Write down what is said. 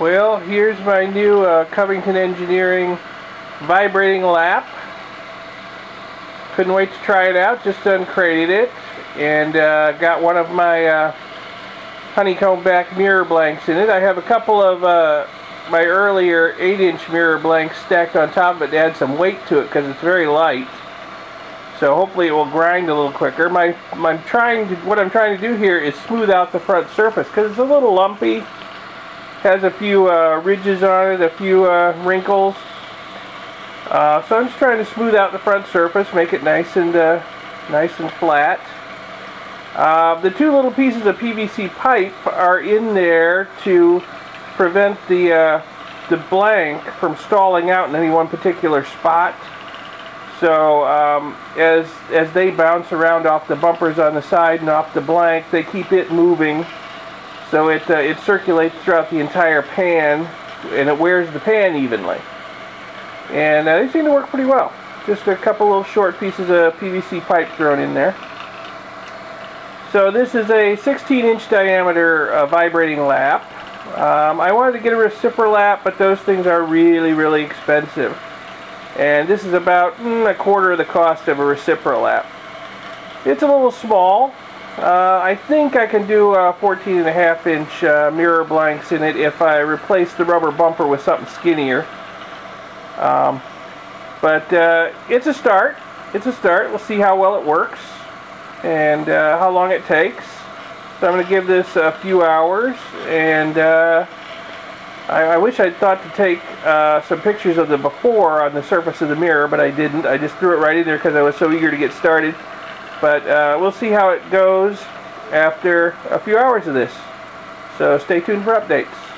Well, here's my new uh, Covington Engineering vibrating lap. Couldn't wait to try it out, just uncrated it, and uh, got one of my uh, honeycomb back mirror blanks in it. I have a couple of uh, my earlier 8-inch mirror blanks stacked on top of it to add some weight to it because it's very light. So hopefully it will grind a little quicker. My, my trying to, what I'm trying to do here is smooth out the front surface because it's a little lumpy. Has a few uh, ridges on it, a few uh, wrinkles. Uh, so I'm just trying to smooth out the front surface, make it nice and uh, nice and flat. Uh, the two little pieces of PVC pipe are in there to prevent the uh, the blank from stalling out in any one particular spot. So um, as as they bounce around off the bumpers on the side and off the blank, they keep it moving. So it uh, it circulates throughout the entire pan, and it wears the pan evenly. And uh, they seem to work pretty well. Just a couple little short pieces of PVC pipe thrown in there. So this is a 16 inch diameter uh, vibrating lap. Um, I wanted to get a recipro lap, but those things are really, really expensive. And this is about mm, a quarter of the cost of a recipro lap. It's a little small. Uh, I think I can do uh, 14 and a half inch uh, mirror blanks in it if I replace the rubber bumper with something skinnier. Um, but uh, it's a start. It's a start. We'll see how well it works and uh, how long it takes. So I'm going to give this a few hours and I, I, wish I'd thought to take some pictures of the before on the surface of the mirror, but I didn't. I just threw it right in there because I was so eager to get started. But uh, we'll see how it goes after a few hours of this. So stay tuned for updates.